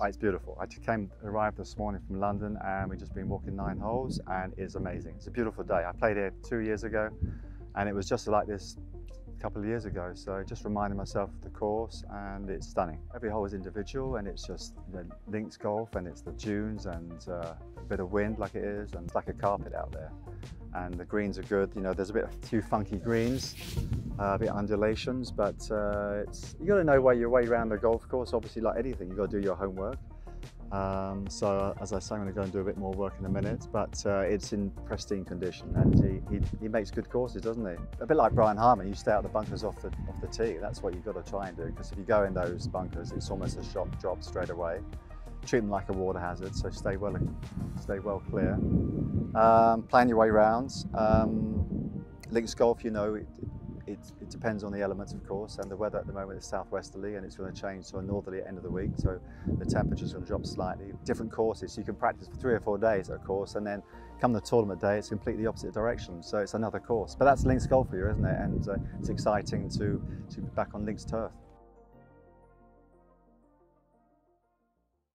Oh, it's beautiful. I just came, arrived this morning from London and we've just been walking nine holes and it's amazing. It's a beautiful day. I played here two years ago and it was just like this a couple of years ago. So just reminding myself of the course and it's stunning. Every hole is individual and it's just the links golf and it's the dunes and uh, a bit of wind like it is and it's like a carpet out there. And the greens are good. You know, there's a bit of a few funky greens, uh, a bit undulations, but uh, it's you got to know where your way around the golf course. Obviously, like anything, you got to do your homework. Um, so as I say, I'm going to go and do a bit more work in a minute, but uh, it's in pristine condition and he, he, he, makes good courses, doesn't he? A bit like Brian Harmon, you stay out the bunkers off the, off the tee. That's what you've got to try and do because if you go in those bunkers, it's almost a shot drop straight away. Treat them like a water hazard, so stay well, stay well clear. Um, plan your way round. Um, links golf, you know, it, it, it, depends on the elements, of course, and the weather at the moment is southwesterly and it's going to change to a northerly end of the week, so the temperature is going to drop slightly. Different courses, you can practice for three or four days, of course, and then come the tournament day, it's completely opposite direction, so it's another course. But that's links golf for you, isn't it? And uh, it's exciting to, to be back on links turf.